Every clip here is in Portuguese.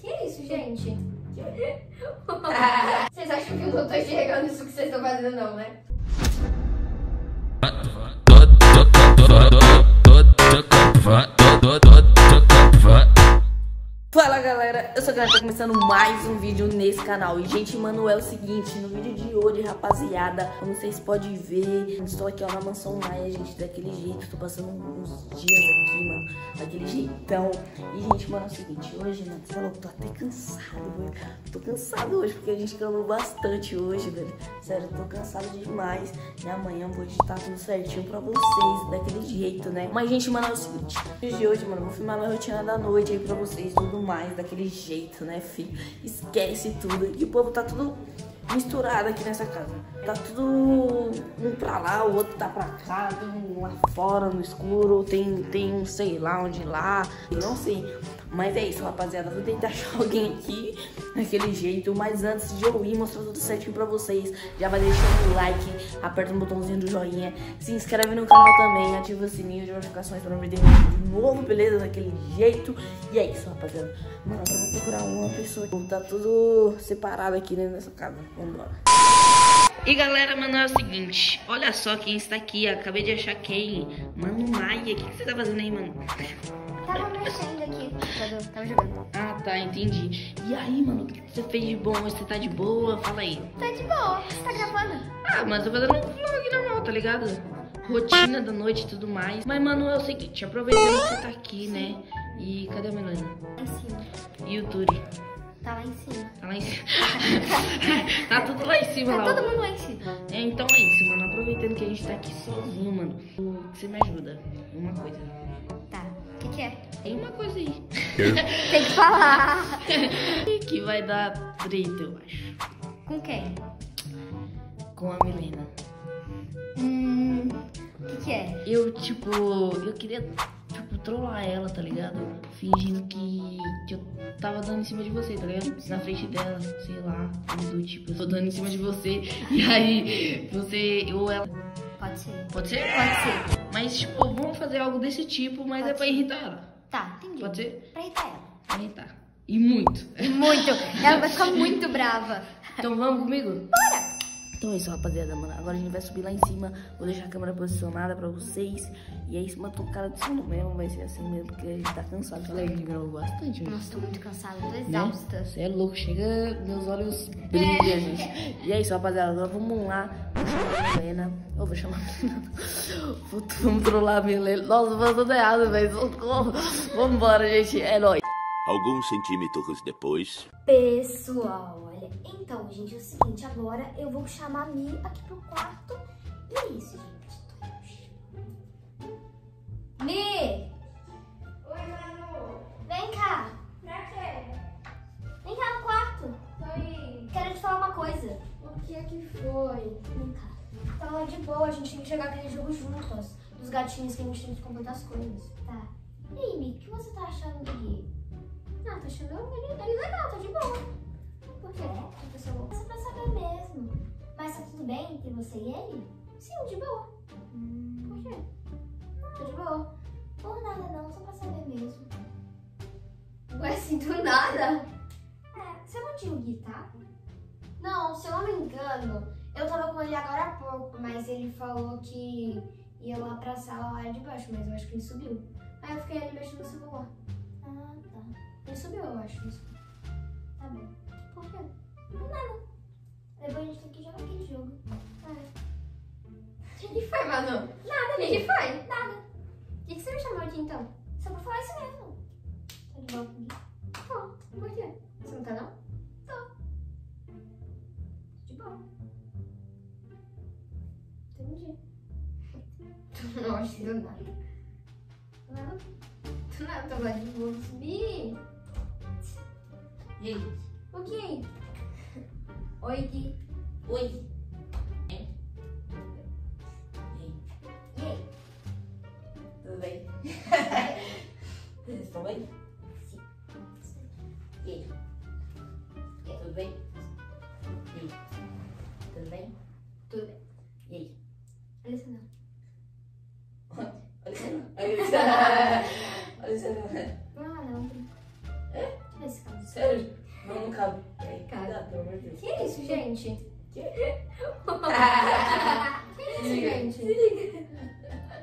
Que isso, gente? Vocês acham que eu não tô enxergando isso que vocês estão fazendo, não, né? Fala galera, eu sou a Galera, tá começando mais um vídeo nesse canal. E gente, mano, é o seguinte, no vídeo de hoje, rapaziada Como vocês podem ver, estou aqui ó, na mansão Maia, gente, daquele jeito Tô passando uns dias aqui, mano, daquele jeitão. E gente, mano, é o seguinte, hoje, né, você falou, tô até cansado, velho. Tô cansado hoje, porque a gente gravou bastante hoje, velho. Sério, tô cansado demais. E amanhã vou editar tudo certinho pra vocês, daquele jeito, né? Mas gente, mano, é o seguinte, no vídeo de hoje, mano, vou filmar minha rotina da noite aí pra vocês, tudo mais, daquele jeito, né, filho? Esquece tudo. E o povo tá tudo misturado aqui nessa casa. Tá tudo um pra lá, o outro tá pra cá, tem um lá fora no escuro, tem, tem um sei lá onde lá, não sei. Mas é isso, rapaziada. Vou tentar achar alguém aqui daquele jeito. Mas antes de eu ir mostrar tudo certinho pra vocês, já vai deixando o like, aperta no botãozinho do joinha, se inscreve no canal também, ativa o sininho de notificações pra não perder vídeo novo, beleza? Daquele jeito. E é isso, rapaziada. Mano, eu vou procurar uma pessoa. Tá tudo separado aqui dentro dessa casa. Vambora. E galera, mano, é o seguinte, olha só quem está aqui, acabei de achar quem, Mano Maia, o que, que você tá fazendo aí, mano? Tava mexendo aqui quando tava jogando. Ah, tá, entendi. E aí, mano, o que você fez de bom? Você tá de boa? Fala aí. Tá de boa, você tá gravando? Ah, mas eu vou dando um vlog normal, tá ligado? Rotina da noite e tudo mais. Mas, mano, é o seguinte, aproveitando que você tá aqui, né? E cadê a Melanie? Lá em cima. E o Turi? Tá lá em cima. Tá lá em cima. tá tudo lá em cima, Tá lá. todo mundo lá em cima. É, então é isso, mano. Aproveitando que a gente tá aqui sozinho, mano. Você me ajuda. Uma coisa. Tá. O que, que é? Tem uma coisa aí. Tem que falar. que vai dar treta, eu acho. Com quem? Com a Milena. Hum. O que, que é? Eu, tipo, eu queria, tipo, trollar ela, tá ligado? Fingindo que, que eu tava dando em cima de você, tá ligado? Na frente dela, sei lá, do tipo, eu tô dando em cima de você. E aí, você, ou ela. Pode ser. Pode ser? Pode ser. Mas, tipo, vamos fazer algo desse tipo, mas Pode é pra ser. irritar ela. Tá, entendi. Pode ser? Pra irritar ela. Pra irritar. E muito. Muito. Ela vai ficar muito brava. Então vamos comigo? Bora. Então é isso, rapaziada, mano. Agora a gente vai subir lá em cima. Vou deixar a câmera posicionada pra vocês. E é isso, mano. Tô cara de sono mesmo. Vai ser assim mesmo, porque a gente tá cansado. Falei, a gente gravou bastante hoje. Nossa, tô muito cansada, tô Né? exausta. Você é louco, chega, meus olhos brilham, gente. E é isso, rapaziada. Agora vamos lá. Vou chamar a Milena. Eu vou chamar a Milena. Vamos trollar a Milena. Nossa, foi tudo errado, velho. Socorro. Vambora, gente. É nóis. Alguns centímetros depois. Pessoal, então, gente, é o seguinte, agora eu vou chamar a Mi aqui pro quarto. E é isso, gente. Mi! Oi, Manu. Vem cá! Pra quê? Vem cá no quarto! Tô indo. Quero te falar uma coisa. O que é que foi? Vem cá. Tava de boa, a gente tem que jogar aquele jogo juntas. Dos gatinhos que a gente tem que completar as coisas. Tá. E aí, Mi, o que você tá achando dele? Ah, tô achando ele, ele legal, tá de boa. Por quê? Pessoa? Só pra saber mesmo. Mas tá tudo bem entre você e ele? Sim, de boa. Por quê? Não, tô de boa. Por nada não, só pra saber mesmo. Ué, assim, do nada? É, você não tinha o Gui, tá? Não, se eu não me engano, eu tava com ele agora há pouco, mas ele falou que ia lá pra sala lá de baixo, mas eu acho que ele subiu. Aí eu fiquei ali mexendo no celular. Ah, tá. Ele subiu, eu acho. Isso. Tá bem. Por quê? Não nada. Depois a gente tem que jogar aquele jogo. É. O que foi, Manu? Nada, O que foi? Nada. O que, que você me chamou aqui então? Só pra falar isso mesmo. Tá de boa comigo? Tô. Por quê? Você não tá não? Tô. De boa. Entendi. Nossa, do nada. Do nada. Do nada, tô lá de boa. Subir. E aí? O que? Oi, Gui. Oi. E aí? Tudo bem? Vocês estão bem? Sim. E aí? Tudo bem? E aí? Tudo bem? Tudo bem. Isso, liga. gente?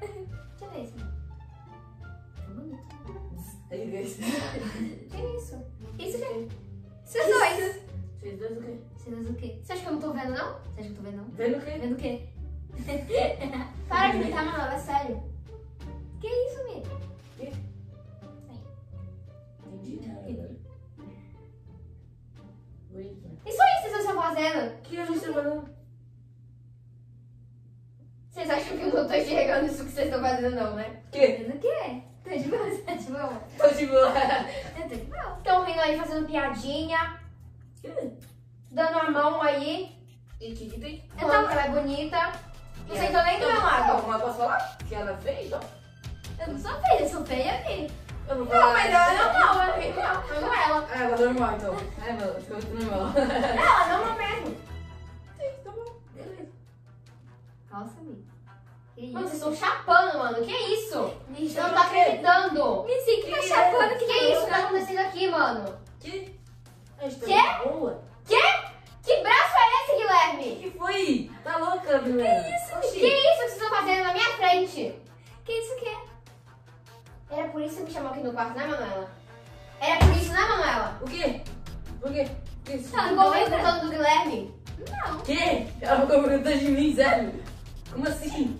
Deixa eu ver isso. Tá bonito. Liga isso. Que isso? Que isso, gente? Vocês dois. Vocês dois o quê? Vocês dois o quê? Você acha que eu não tô vendo, não? Você acha que eu tô vendo, não? Vendo o quê? Vendo o quê? Para de gritar, Manuela, é sério. Que isso, Mi? Entendi nada. Isso aí que vocês estão fazendo? O que a gente tá fazendo? Vocês acham que eu não tô enxergando isso que fazendo, não, né? O quê? Vendo o quê? Tá de boa? Tá de boa? Tô de boa. Eu tô de boa. Estão vindo aí fazendo piadinha, dando a mão aí, E que que tem? que ela é bonita. Vocês estão nem do meu lado. Mas posso falar? Que ela fez, ó. Eu não sou feia, eu sou feia aqui. Eu não Não, mas ela é normal, ela é normal. Não ela. Ah, ela é normal, então. É, mano, ficou normal. Ela é Mano, vocês estão chapando, mano. Que isso? Eu não tô acreditando. Sim, que tá Que chapando é? que Que isso que tá acontecendo aqui, mano? Que? A gente tá Quê? de boa. Quê? Que braço é esse, Guilherme? O que foi? Tá louca, Bruna? Que isso? Que isso que vocês estão fazendo na minha frente? Que isso que é? Era por isso que você me chamou aqui no quarto, né, Manuela? Era por isso, né, Manuela? O quê? Por quê? Que isso? Tá ficou perguntando do Guilherme? Não. Quê? Ela ficou perguntando de mim, sério? Como assim?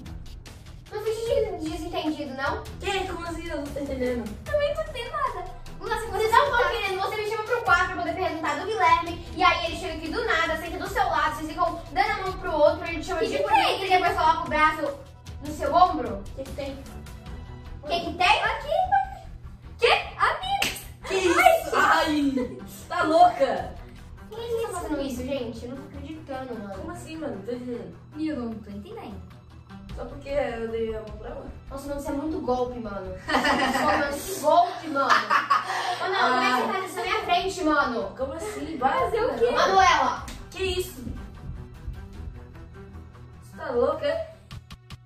Não de desentendido, não? Que? Como assim? Eu não tô entendendo. Também não tem nada. Nossa, Vocês não estão querendo, você me chama pro quarto pra poder perguntar do Guilherme, e aí ele chega aqui do nada, senta do seu lado, vocês ficam dando a mão pro outro, ele te chama Que de bonito e depois coloca o braço Nossa, mano, isso é muito golpe, mano. Nossa, que golpe, mano. Mano, como é que você isso na minha frente, mano? Como assim? Vai Fazer o quê? Manuela, Que isso? Você tá louca?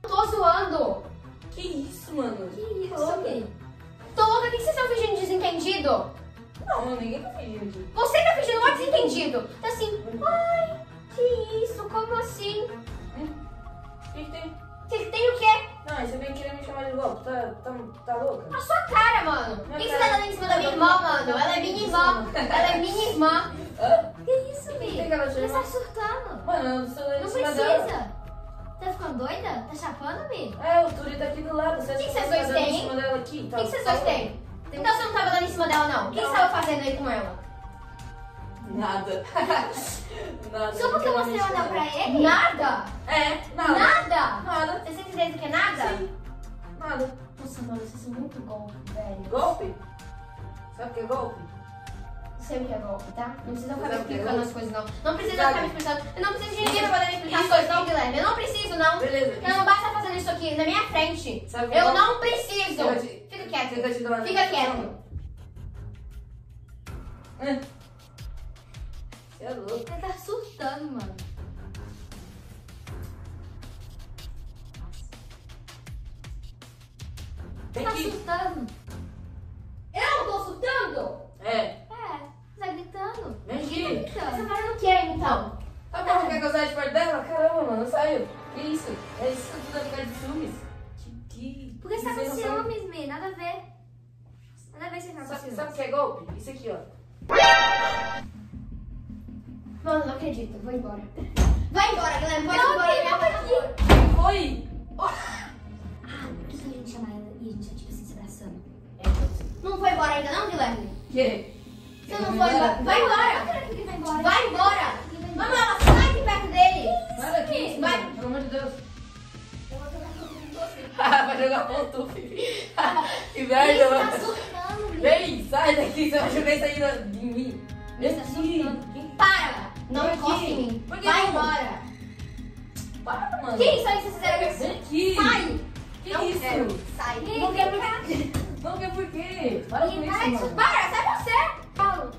eu tô zoando. Que isso, mano? Que isso, Louca. Tô louca, o que vocês estão fingindo de desentendido? Não, ninguém tá fingindo. Você tá fingindo um desentendido. Tá assim, ai, que isso, como assim? O que que tem? Você tem o quê? Não, você vem querer me chamar de golpe. Tá, tá, tá louca? A sua cara, mano. Por que você tá dando em cima da minha irmã, mano? Ela é minha irmã. Ela é minha irmã. Que isso, ela Você tá surtando. Mano, eu sou Não em cima precisa. Tá ficando doida? Tá chapando, Mi? É, o Turi tá aqui do lado. Você acha que você vocês tá dois têm? O que vocês dois têm? Então você não tava dando em cima dela, não. O que você Não. tava fazendo aí com ela? Nada. nada. Só porque eu mostrei o anel pra ele? Nada? É, nada. Nada? Nada. Você tem certeza que é nada? Sim. Nada. Nossa, mano, vocês são muito golpe, velho. Golpe? Sabe o que é golpe? Sei o que é golpe, tá? Não precisa ficar me é explicando as coisas, não. Não precisa ficar me explicando. Eu não preciso de ninguém pra poder me explicar as coisas, não. Guilherme. Eu não preciso, não. Beleza. Eu não basta fazendo isso aqui na minha frente. Sabe o que é Eu não preciso. Fica quieto. dou uma Fica quieto. Você é louco. Você tá surtando, mano. Vem Tá aqui. surtando. Eu tô surtando? É. É, você tá gritando. Vem Tá aqui. Você gritando. tá fazendo o que então? Tá bom, quer que eu saia de perto dela? Caramba, mano, saiu. Que isso? É isso tudo é por causa de ciúmes? Que, que... Por que você tá que com ciúmes, Mi? Nada a ver. Nada a ver você tá com Sabe, ciúmes. sabe o que é golpe? Isso aqui, ó. Mano, não acredito. Vou embora. Vai embora, Guilherme. Pode ir Não, embora. Não aqui. Quem foi? Ah, por que a gente chama ela e a gente tá, tipo assim, se abraçando? É. Não foi embora ainda, não, Guilherme? Que? Você não foi embora? Vai embora. Não vá embora. Vai embora. Vai embora. Manuela, sai de perto dele. Sai daqui, Vai. vai. Pelo amor de Deus. Eu vou jogar você. vai jogar ponto, filho. que Ele merda, tá mano. surtando, Mi. Vem, sai daqui, você vai jogar isso aí em mim. Ele tá Aqui. surtando. Para. Não Vem encosta aqui. em mim. Por que Vai não? embora. Para, mano. Que isso aí que vocês fizeram? Vem aqui. Sai. Que Não isso? quero. Sai. Não quero. Não quer por quê? Para com isso, mano. Para, sai você. Paulo.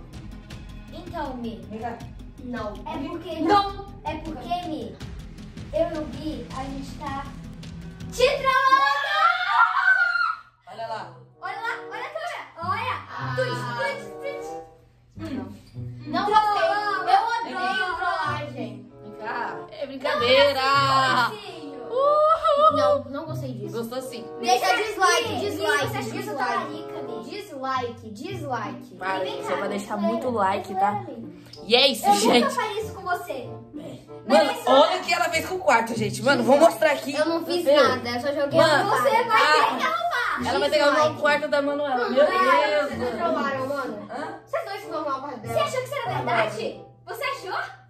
Então, Mi. Vem cá. Não. É porque. Não. É porque, Mi. Eu e o Gui, a gente tá. Te trolando. Dislike. Para, Vem cá, você vai deixar muito like, tá? E é isso, Eu nunca gente. faria isso com você. Mano, olha o que ela fez com o quarto, gente. Mano, vou mostrar aqui. Eu não fiz Meu, nada, eu só joguei Mano, no Você vai Ah, ter que Ela vai pegar o quarto da Manuela. Meu vocês Deus. controlaram, mano. Hã? Vocês dois a parte Você achou que isso era verdade? Você achou?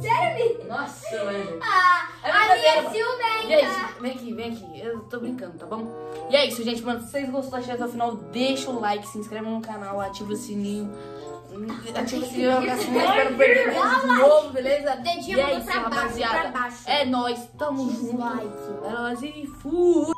Sério? Nossa, velho. Ah, É a minha é ciumenta. Gente, vem aqui, vem aqui. Eu tô brincando, tá bom? E é isso, gente, mano. Se vocês gostaram até o final, deixa o like, se inscreve no canal, ativa o sininho. Ativa o sininho pra pra não perder vídeo de novo, beleza? Dedinho e é pra isso, baixo, rapaziada. pra baixo. É nóis, tamo junto. Dislike. É nóis e fui.